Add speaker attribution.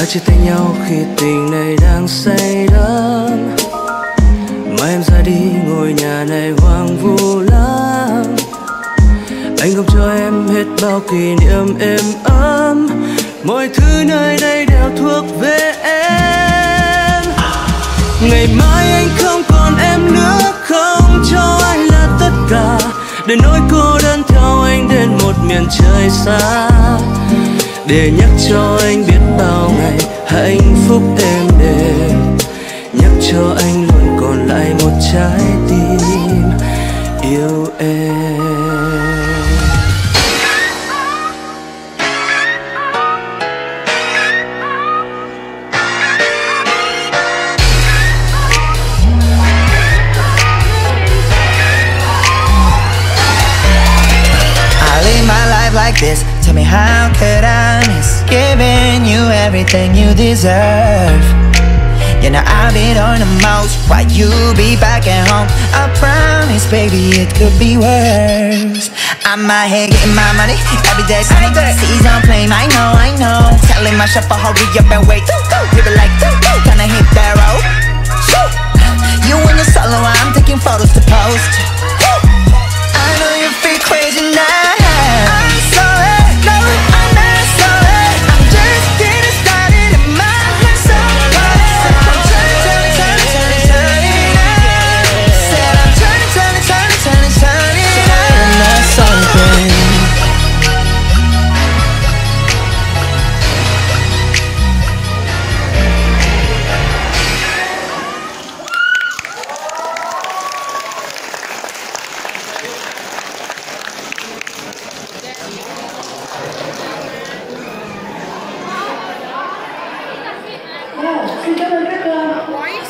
Speaker 1: đã chia tay nhau khi tình này đang say đắm mà em ra đi, ngôi nhà này hoang vu lắm. Anh không cho em hết bao kỷ niệm êm ấm. Mọi thứ nơi đây đều thuộc về em. Ngày mai anh không còn em nữa, không cho anh là tất cả. Để nỗi cô đơn theo anh đến một miền trời xa để nhắc cho anh biết bao ngày hạnh phúc êm đềm nhắc cho anh luôn còn lại một trái tim. Yêu em.
Speaker 2: Like this. Tell me how could I miss Giving you everything you deserve? You know I've been on the most While you be back at home? I promise baby it could be worse. I'm out here getting my money. Every day sunny Season flame I know, I know. Telling my chef hurry up and wait Why